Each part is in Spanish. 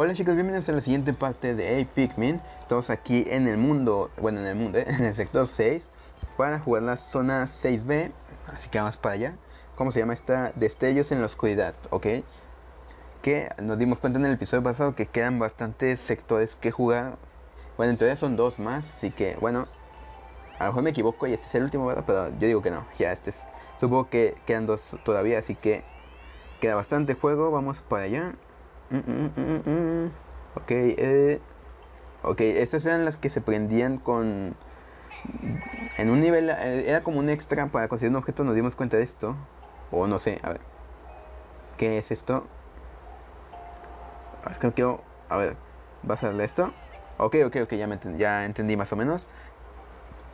Hola chicos, bienvenidos a la siguiente parte de A Pikmin. Estamos aquí en el mundo, bueno en el mundo, ¿eh? en el sector 6 para jugar la zona 6B. Así que vamos para allá. ¿Cómo se llama esta? Destellos en la oscuridad, ¿ok? Que nos dimos cuenta en el episodio pasado que quedan bastantes sectores que jugar. Bueno, en teoría son dos más, así que bueno, a lo mejor me equivoco y este es el último, ¿verdad? Pero yo digo que no, ya este es. Supongo que quedan dos todavía, así que queda bastante juego. Vamos para allá. Mm, mm, ok, eh, ok, estas eran las que se prendían con... En un nivel, eh, era como un extra para conseguir un objeto, nos dimos cuenta de esto. O no sé, a ver. ¿Qué es esto? Es que no quiero... A ver, ¿vas a darle esto? Ok, ok, ok, ya, me ya entendí más o menos.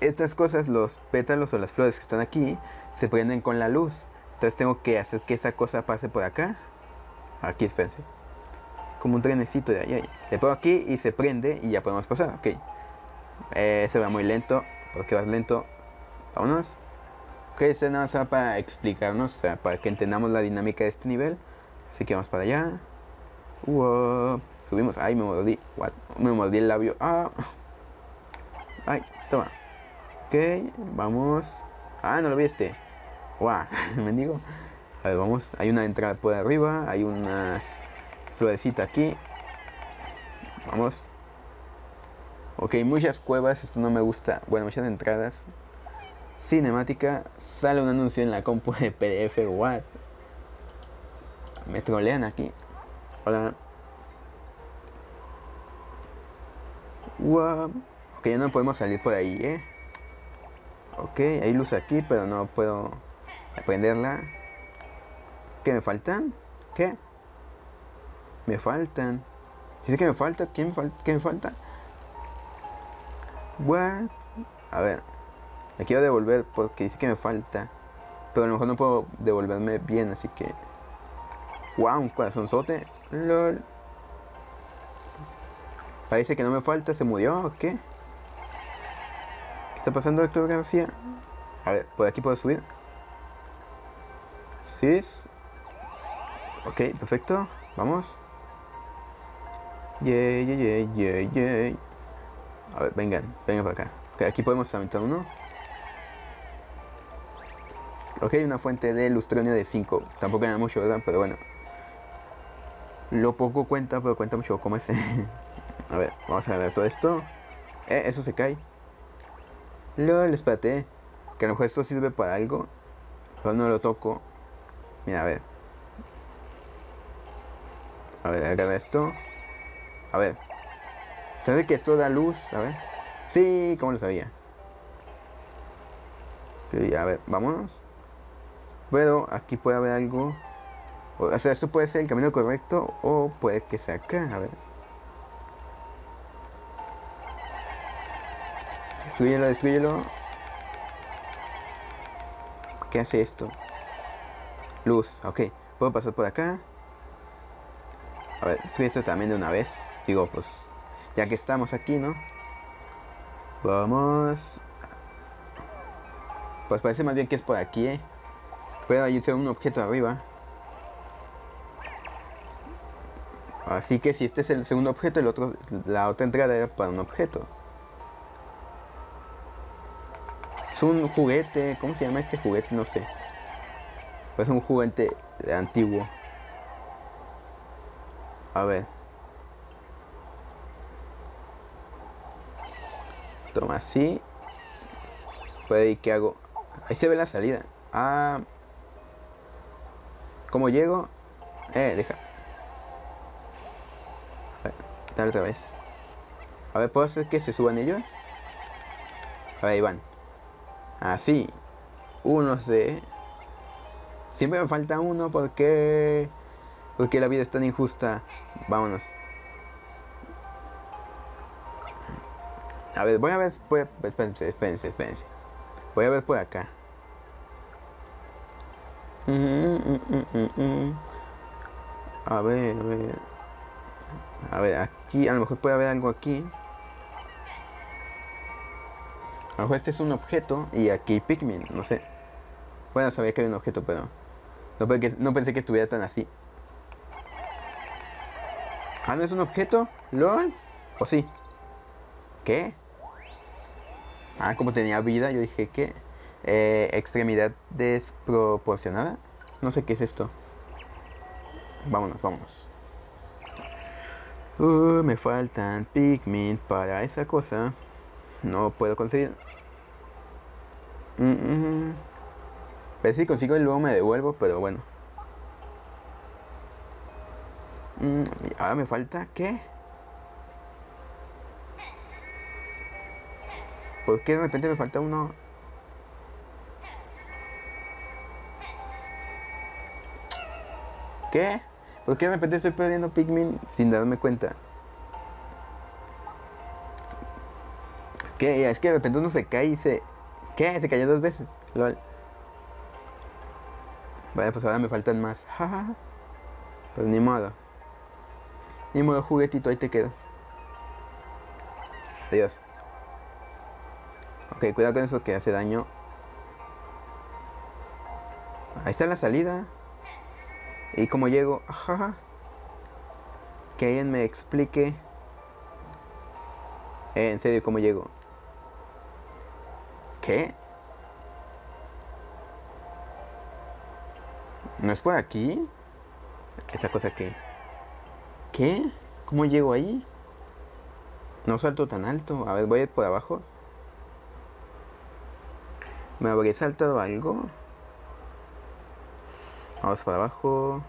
Estas cosas, los pétalos o las flores que están aquí, se prenden con la luz. Entonces tengo que hacer que esa cosa pase por acá. Aquí, espérense como un trenecito de ahí. Le pongo aquí y se prende y ya podemos pasar. Ok. Eh, se va muy lento. porque vas lento? Vámonos. Ok, este nada más para explicarnos, o sea, para que entendamos la dinámica de este nivel. Así que vamos para allá. Subimos. Ay, me mordí. Me mordí el labio. Ah. Ay, toma. Ok, vamos. Ah, no lo vi este. Wow, me digo. A ver, vamos. Hay una entrada por arriba. Hay unas florecita aquí. Vamos. Ok, muchas cuevas, esto no me gusta. Bueno, muchas entradas. Cinemática. Sale un anuncio en la compu de PDF. What? Me trolean aquí. Hola. Ok, ya no podemos salir por ahí, ¿eh? Ok, hay luz aquí, pero no puedo aprenderla. ¿Qué me faltan? ¿Qué? Me faltan. Dice que me falta. ¿Quién me falta? ¿Qué me falta? What? A ver. Me quiero devolver porque dice que me falta. Pero a lo mejor no puedo devolverme bien, así que. Wow, un corazonzote. LOL. Parece que no me falta, se murió, ¿o qué? ¿Qué está pasando, Héctor García? A ver, por aquí puedo subir. Sí. Ok, perfecto. Vamos. Yay, yay, yay, yay. A ver, vengan, vengan para acá. Okay, aquí podemos aumentar uno. Ok, una fuente de lustronio de 5. Tampoco era mucho, ¿verdad? Pero bueno. Lo poco cuenta, pero cuenta mucho como ese. a ver, vamos a ver todo esto. Eh, eso se cae. LOL, espérate. Que a lo mejor esto sirve para algo. Pero no lo toco. Mira, a ver. A ver, agarra esto. A ver. ¿Sabe que esto da luz? A ver. Sí, ¿cómo lo sabía? Sí, a ver, vámonos. Pero aquí puede haber algo. O sea, esto puede ser el camino correcto o puede que sea acá. A ver. Destruyelo, destruyelo. ¿Qué hace esto? Luz, ok. Puedo pasar por acá. A ver, destruye esto también de una vez. Digo, pues, ya que estamos aquí, ¿no? Vamos. Pues parece más bien que es por aquí, ¿eh? Pero hay un objeto arriba. Así que si este es el segundo objeto, el otro, la otra entrada era para un objeto. Es un juguete, ¿cómo se llama este juguete? No sé. Pues un juguete antiguo. A ver. Toma así. Puede ir, ¿qué hago? Ahí se ve la salida. Ah. ¿Cómo llego? Eh, deja. Dale otra vez. A ver, ¿puedo hacer que se suban ellos? A ver, ahí van. Así. Unos de... Siempre me falta uno porque... Porque la vida es tan injusta. Vámonos. A ver, voy a ver. Voy espérense, espérense, espérense. Voy a ver por acá. A ver, a ver. A ver, aquí, a lo mejor puede haber algo aquí. A lo mejor este es un objeto y aquí Pikmin, no sé. Bueno, sabía que hay un objeto, pero no pensé que estuviera tan así. Ah, ¿no es un objeto? ¿LOL? ¿O sí? ¿Qué? Ah, como tenía vida, yo dije que... Eh, extremidad desproporcionada. No sé qué es esto. Vámonos, vámonos. Uh, me faltan pigment para esa cosa. No puedo conseguir. Mm -mm. si consigo y luego me devuelvo, pero bueno. Mm, ahora me falta, ¿qué? ¿Por qué de repente me falta uno? ¿Qué? ¿Por qué de repente estoy perdiendo Pikmin sin darme cuenta? ¿Qué? Es que de repente uno se cae y se... ¿Qué? Se cayó dos veces. LOL. Vale, pues ahora me faltan más. pues ni modo. Ni modo, juguetito, ahí te quedas. Adiós. Ok, cuidado con eso que hace daño. Ahí está la salida. ¿Y cómo llego? Ajá. Que alguien me explique. Eh, en serio, ¿cómo llego? ¿Qué? ¿No es por aquí? Esa cosa que... ¿Qué? ¿Cómo llego ahí? No salto tan alto. A ver, voy a ir por abajo. ¿Me habría saltado algo? Vamos para abajo.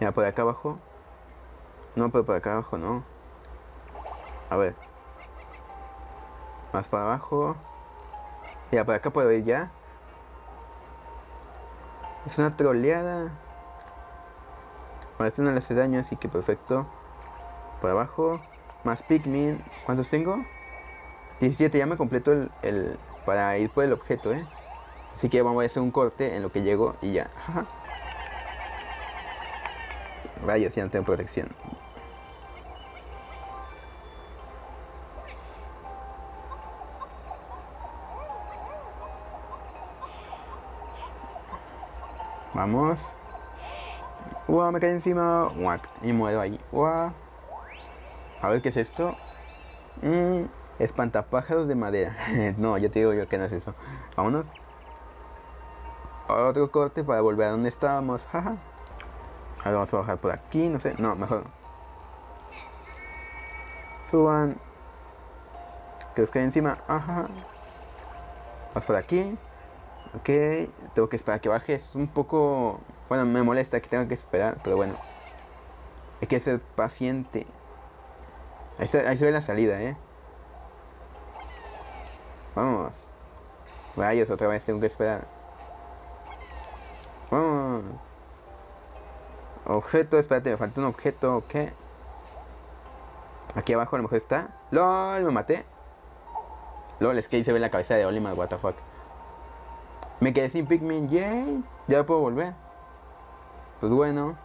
Ya, por acá abajo. No, pero por acá abajo no. A ver. Más para abajo. Ya, por acá puedo ir ya. Es una troleada. Bueno, esto no le hace daño, así que perfecto. Por abajo. Más Pikmin. ¿Cuántos tengo? 17, ya me completo el, el, para ir por el objeto, ¿eh? Así que vamos a hacer un corte en lo que llego y ya. Vaya, si no tengo protección. Vamos. Me cae encima. y muero ahí. A ver qué es esto. Mm, espantapájaros de madera. no, ya te digo yo que no es eso. Vámonos otro corte para volver a donde estábamos. Jaja. Ahora vamos a bajar por aquí, no sé. No, mejor. Suban. Que os quede encima. Ajá. Vamos por aquí. Ok. Tengo que esperar que baje. Es un poco... Bueno, me molesta que tenga que esperar. Pero bueno. Hay que ser paciente. Ahí se ve la salida, ¿eh? Vamos. Rayos, otra vez tengo que esperar. Oh. Objeto, espérate, me falta un objeto, ¿qué? Aquí abajo a lo mejor está. LOL, me maté. LOL, es que ahí se ve la cabeza de Olimar, what the. Me quedé sin Pikmin, yay. Ya puedo volver. Pues bueno.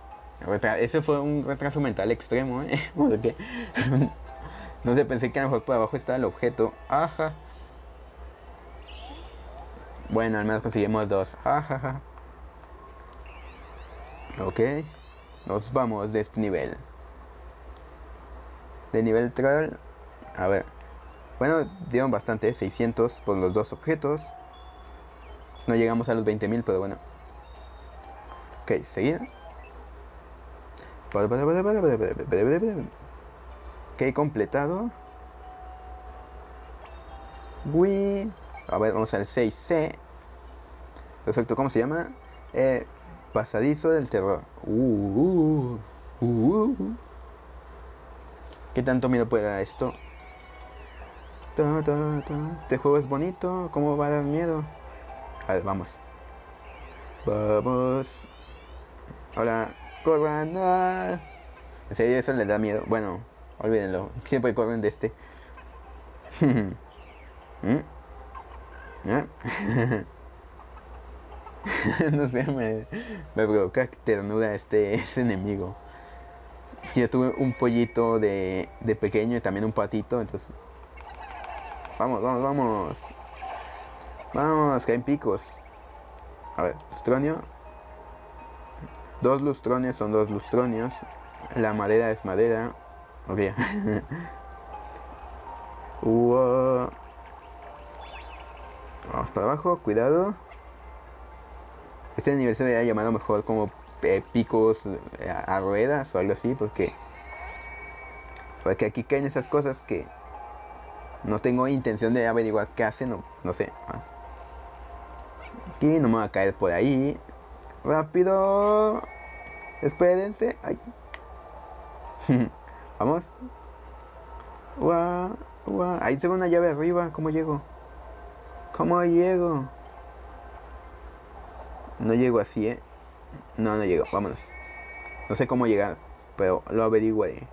Ese fue un retraso mental extremo, ¿eh? No sé, pensé que a lo mejor por abajo estaba el objeto. Ajá. Bueno, al menos conseguimos dos. Ok, nos vamos de este nivel. De nivel trial, a ver. Bueno, dieron bastante, 600 por los dos objetos. No llegamos a los 20.000, pero bueno. Ok, seguir. Ok, completado. Uy. A ver, vamos al 6C. Perfecto, ¿cómo se llama? Eh, Pasadizo del terror. Uh, uh, uh, ¿Qué tanto miedo puede dar esto? Este juego es bonito. ¿Cómo va a dar miedo? A ver, vamos. Vamos. Hola. Corran. En serio, eso les da miedo. Bueno, olvídenlo. Siempre corren de este. ¿Mm? ¿Eh? no sé, me, me provoca ternura este, este enemigo. yo tuve un pollito de, de pequeño y también un patito, entonces... Vamos, vamos, vamos. Vamos, caen picos. A ver, lustronio. Dos lustronios son dos lustronios. La madera es madera. Ok. Wow. Vamos para abajo, cuidado. Este se había llamado mejor como eh, picos eh, a ruedas o algo así, porque, porque aquí caen esas cosas que no tengo intención de averiguar qué hacen, no, no sé. Aquí no me va a caer por ahí. Rápido. Espérense. Ay. Vamos. Uah, uah. Ahí se ve una llave arriba. ¿Cómo llego? ¿Cómo llego? No llego así, ¿eh? No, no llego. Vámonos. No sé cómo llegar, pero lo averiguaré.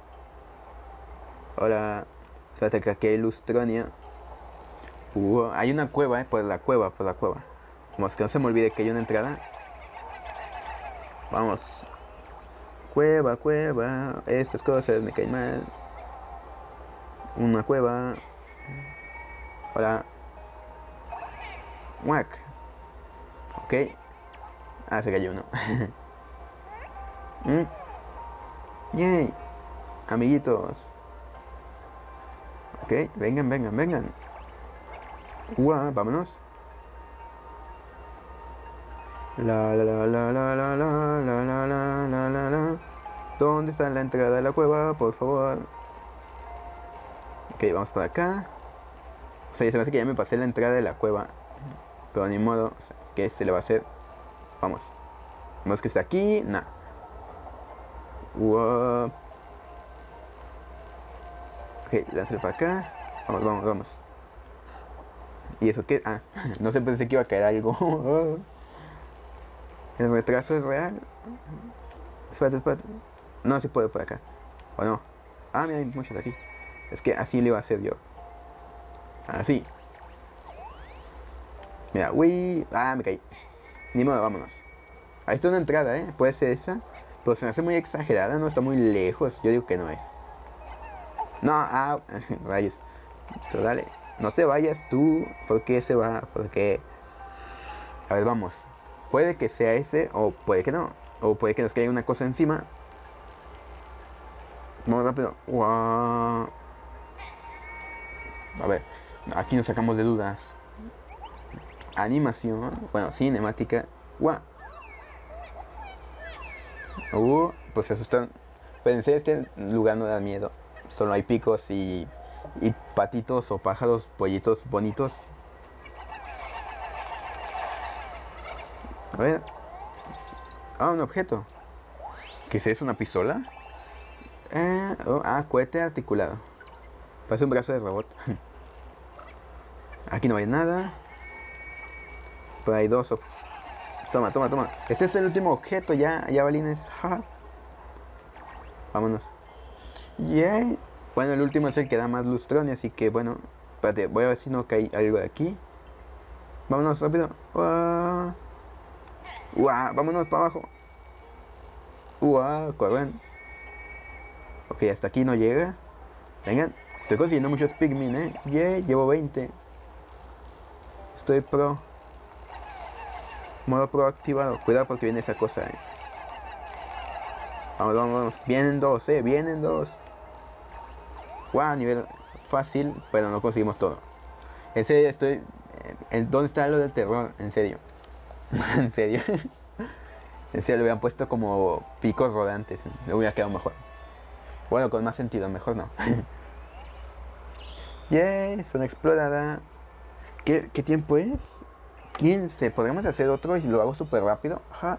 Ahora, espérate que aquí hay Lustronia. Uh, hay una cueva, ¿eh? Por la cueva, por la cueva. Vamos, que no se me olvide que hay una entrada. Vamos. Cueva, cueva. Estas cosas me caen mal. Una cueva. Hola. Wack. Ok. Ah, se cayó uno. mm. Yay. Amiguitos. Ok, vengan, vengan, vengan. Uah, vámonos. La la la la la la la la la la la la la ¿Dónde está la entrada de la cueva? Por favor. Ok, vamos para acá. O sea, ya se me hace que ya me pasé la entrada de la cueva. Pero ni modo. O sea, ¿Qué se le va a hacer? Vamos. Vamos que está aquí. Wow. Ok, lánzalo para acá. Vamos, vamos, vamos. ¿Y eso qué? Ah, no sé, pensé que iba a caer algo. El retraso es real. Espérate, espérate. No se puede por acá. ¿O no? Ah, mira, hay muchos aquí. Es que así le iba a hacer yo. Así. Mira, uy. Ah, me caí. Ni modo, vámonos. Ahí está una entrada, ¿eh? Puede ser esa. Pero se me hace muy exagerada, no está muy lejos. Yo digo que no es. No, ah, rayos. Pero dale, no te vayas tú. ¿Por qué se va? Porque. A ver, vamos. Puede que sea ese, o puede que no. O puede que nos caiga una cosa encima. Vamos rápido. A ver, aquí nos sacamos de dudas. Animación, bueno, cinemática. Wow. Uh, pues se asustan. Pensé este lugar no da miedo. Solo hay picos y, y patitos o pájaros, pollitos bonitos. A ver. Ah, un objeto. ¿Qué es? ¿Una pistola? Eh, oh, ah, cohete articulado. Parece un brazo de robot. Aquí no hay nada. Pero hay dos. Toma, toma, toma. Este es el último objeto ya, ya balines. Vámonos. Yay. Bueno, el último es el que da más lustrón, así que bueno. Espérate, voy a ver si no cae algo de aquí. Vámonos rápido. Uah. Uah, vámonos para abajo. Uah, corren. Ok, hasta aquí no llega. Vengan. Estoy consiguiendo muchos pigmin, eh. Yay, llevo 20. Estoy pro. Modo pro activado. Cuidado porque viene esa cosa, eh. Vamos, vamos, vamos. Vienen dos, eh. Vienen dos. Wow, nivel fácil, pero no conseguimos todo. En serio, estoy. ¿En dónde está lo del terror? En serio. en serio. en serio, lo hubieran puesto como picos rodantes. Me hubiera quedado mejor. Bueno, con más sentido, mejor no. Yay, zona explorada. ¿Qué, ¿Qué, tiempo es? 15. ¿Podríamos hacer otro y lo hago súper rápido? Ajá.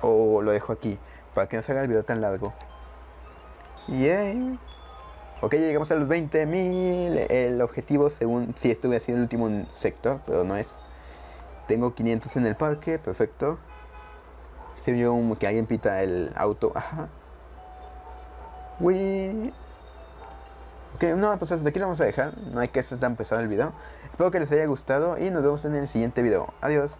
O lo dejo aquí, para que no se haga el video tan largo. Yay. Ok, llegamos a los 20.000. El objetivo, según si estuve haciendo el último sector, pero no es. Tengo 500 en el parque, perfecto. Sirvió que alguien pita el auto. Ajá. Uy. Ok, no, pues hasta aquí lo vamos a dejar. No hay que ser tan pesado el video. Espero que les haya gustado y nos vemos en el siguiente video. Adiós.